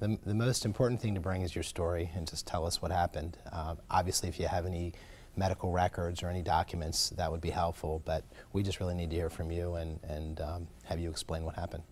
The, the most important thing to bring is your story and just tell us what happened. Uh, obviously, if you have any medical records or any documents, that would be helpful, but we just really need to hear from you and, and um, have you explain what happened.